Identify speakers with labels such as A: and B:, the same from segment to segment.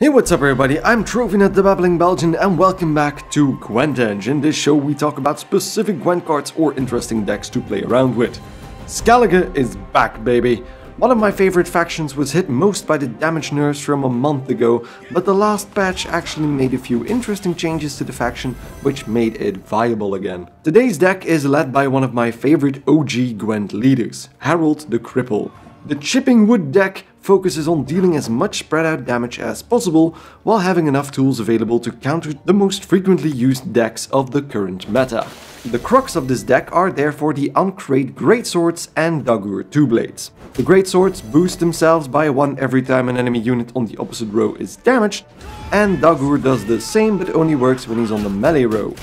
A: Hey what's up everybody, I'm TroVNut the Babbling Belgian and welcome back to Gwent Edge. In this show we talk about specific Gwent cards or interesting decks to play around with. Skellige is back baby! One of my favorite factions was hit most by the damage nerfs from a month ago, but the last patch actually made a few interesting changes to the faction which made it viable again. Today's deck is led by one of my favorite OG Gwent leaders, Harald the Cripple. The Chipping Wood deck focuses on dealing as much spread out damage as possible while having enough tools available to counter the most frequently used decks of the current meta. The crux of this deck are therefore the An Craite Greatswords and Dagur Two Blades. The Greatswords boost themselves by 1 every time an enemy unit on the opposite row is damaged, and Dagur does the same but only works when he's on the melee row.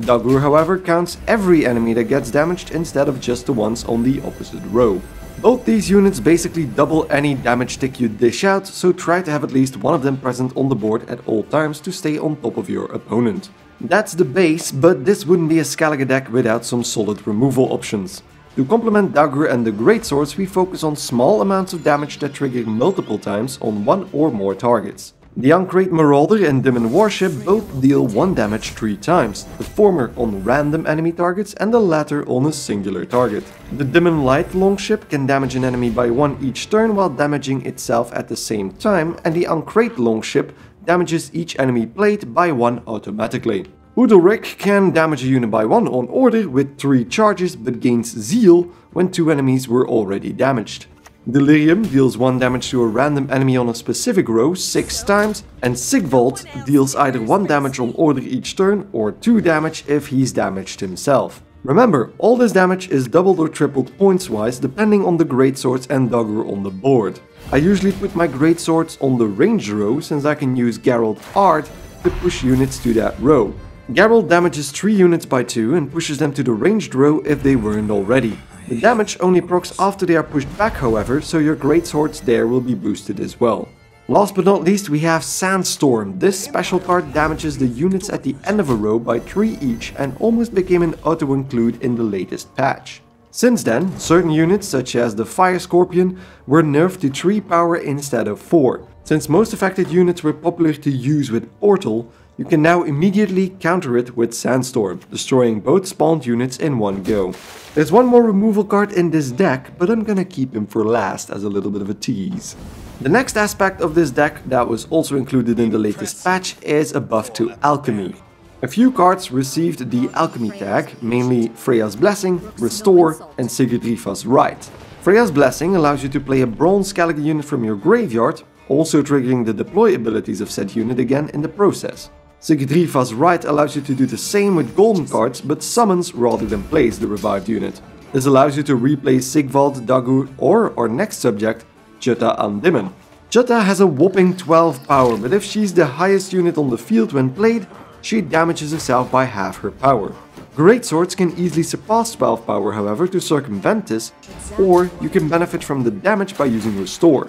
A: Dagur however counts every enemy that gets damaged instead of just the ones on the opposite row. Both these units basically double any damage tick you dish out, so try to have at least one of them present on the board at all times to stay on top of your opponent. That's the base, but this wouldn't be a Skellige deck without some solid removal options. To complement Dagur and the Great Greatswords, we focus on small amounts of damage that trigger multiple times on one or more targets. The An Craite Marauder and Dimun Warship both deal 1 damage 3 times, the former on random enemy targets and the latter on a singular target. The Dimun Light Longship can damage an enemy by 1 each turn while damaging itself at the same time, and the An Craite Longship damages each enemy plate by 1 automatically. Udalryk can damage a unit by 1 on order with 3 charges but gains Zeal when 2 enemies were already damaged. Delirium deals 1 damage to a random enemy on a specific row 6 times, and Sigvald deals either 1 damage on order each turn or 2 damage if he's damaged himself. Remember, all this damage is doubled or tripled points wise depending on the greatswords and Dagur on the board. I usually put my greatswords on the ranged row since I can use Geralt Aard to push units to that row. Geralt damages 3 units by 2 and pushes them to the ranged row if they weren't already. The damage only procs after they are pushed back however, so your greatswords there will be boosted as well. Last but not least we have Sandstorm. This special card damages the units at the end of a row by 3 each and almost became an auto-include in the latest patch. Since then, certain units such as the Fire Scorpion were nerfed to 3 power instead of 4. Since most affected units were popular to use with Portal, you can now immediately counter it with Sandstorm, destroying both spawned units in one go. There's one more removal card in this deck, but I'm gonna keep him for last as a little bit of a tease. The next aspect of this deck that was also included in the latest patch is a buff to Alchemy. A few cards received the Alchemy tag, mainly Freya's Blessing, Restore and Sigrdrifa's Rite. Freya's Blessing allows you to play a Bronze Skellige unit from your graveyard, also triggering the deploy abilities of said unit again in the process. Sigrdrifa's Rite allows you to do the same with golden cards, but summons rather than plays the revived unit. This allows you to replay Sigvald, Dagur, or our next subject, Jutta an Dimun. Jutta has a whopping 12 power, but if she's the highest unit on the field when played, she damages herself by half her power. Great swords can easily surpass 12 power however to circumvent this, or you can benefit from the damage by using Restore.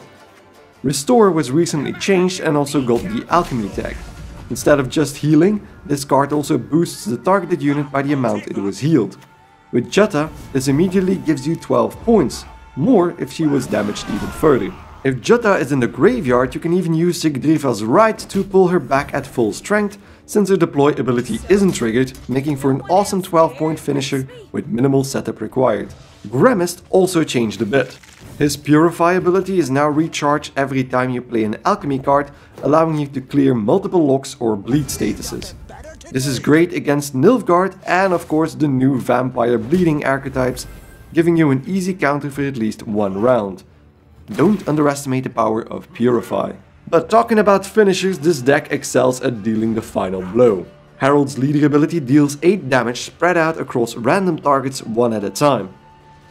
A: Restore was recently changed and also got the Alchemy tag. Instead of just healing, this card also boosts the targeted unit by the amount it was healed. With Jutta, this immediately gives you 12 points, more if she was damaged even further. If Jutta is in the graveyard, you can even use Sigrdrifa's Rite to pull her back at full strength, since her deploy ability isn't triggered, making for an awesome 12 point finisher with minimal setup required. Gremist also changed a bit. His Purify ability is now recharged every time you play an Alchemy card, allowing you to clear multiple locks or bleed statuses. This is great against Nilfgaard and of course the new Vampire Bleeding archetypes, giving you an easy counter for at least one round. Don't underestimate the power of Purify. But talking about finishers, this deck excels at dealing the final blow. Harald's leader ability deals 8 damage spread out across random targets one at a time.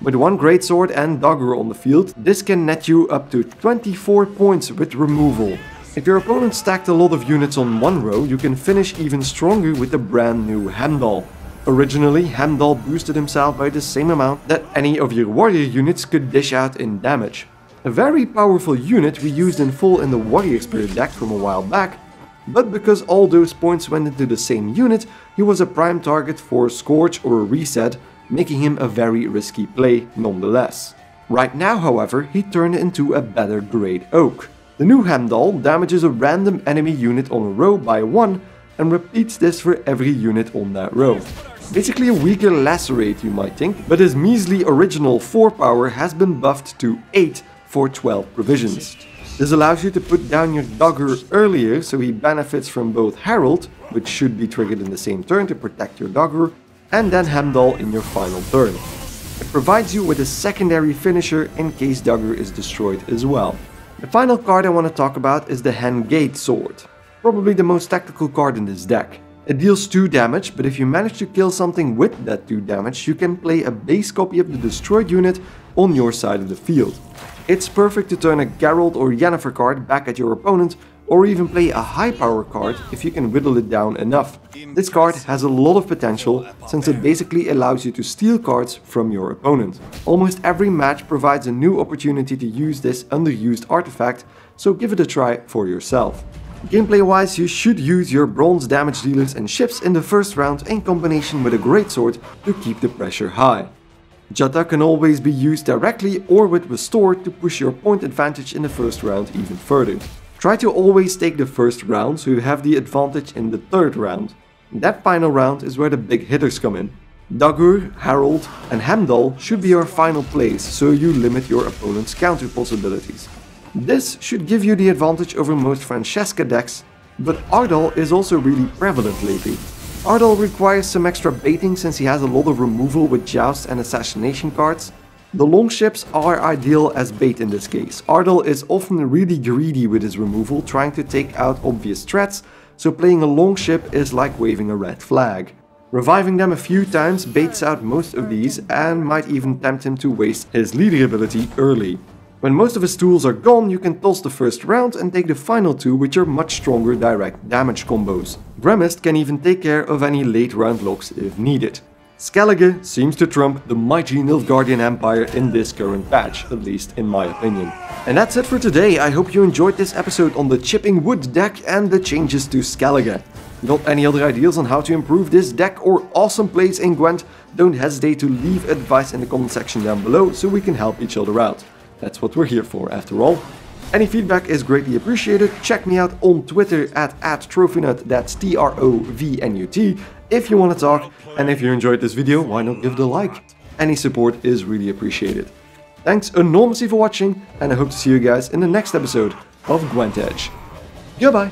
A: With one greatsword and Dagur on the field, this can net you up to 24 points with removal. If your opponent stacked a lot of units on one row, you can finish even stronger with the brand new Hemdall. Originally, Hemdall boosted himself by the same amount that any of your warrior units could dish out in damage. A very powerful unit we used in full in the Warrior Spirit deck from a while back, but because all those points went into the same unit, he was a prime target for Scorch or Reset, making him a very risky play nonetheless. Right now, however, he turned into a better grade oak. The new Hemdall damages a random enemy unit on a row by 1 and repeats this for every unit on that row. Basically a weaker Lacerate you might think, but his measly original 4 power has been buffed to 8 for 12 provisions. This allows you to put down your Dagur earlier so he benefits from both Harald, which should be triggered in the same turn to protect your Dagur, and then Hemdall in your final turn. It provides you with a secondary finisher in case Dagur is destroyed as well. The final card I want to talk about is the Hen Gaidth Sword, probably the most tactical card in this deck. It deals 2 damage, but if you manage to kill something with that 2 damage, you can play a base copy of the destroyed unit on your side of the field. It's perfect to turn a Geralt or Yennefer card back at your opponent, or even play a high power card if you can whittle it down enough. This card has a lot of potential, since it basically allows you to steal cards from your opponent. Almost every match provides a new opportunity to use this underused artifact, so give it a try for yourself. Gameplay wise, you should use your bronze damage dealers and ships in the first round in combination with a greatsword to keep the pressure high. Jutta can always be used directly or with Restore to push your point advantage in the first round even further. Try to always take the first round so you have the advantage in the third round. That final round is where the big hitters come in. Dagur, Harald and Hemdall should be your final plays so you limit your opponent's counter possibilities. This should give you the advantage over most Francesca decks, but Ardal is also really prevalent lately. Ardal requires some extra baiting since he has a lot of removal with Joust and Assassination cards. The long ships are ideal as bait in this case. Ardal is often really greedy with his removal, trying to take out obvious threats, so playing a long ship is like waving a red flag. Reviving them a few times baits out most of these and might even tempt him to waste his leader ability early. When most of his tools are gone, you can toss the first round and take the final two which are much stronger direct damage combos. Gremist can even take care of any late round locks if needed. Skellige seems to trump the mighty Nilfgaardian Empire in this current patch, at least in my opinion. And that's it for today, I hope you enjoyed this episode on the Chipping Wood deck and the changes to Skellige. Got any other ideas on how to improve this deck or awesome plays in Gwent? Don't hesitate to leave advice in the comment section down below so we can help each other out. That's what we're here for, after all. Any feedback is greatly appreciated. Check me out on Twitter at, at that's T-R-O-V-N-U-T, if you want to talk. And if you enjoyed this video, why not give it a like? Any support is really appreciated. Thanks enormously for watching, and I hope to see you guys in the next episode of Gwent Edge. Goodbye!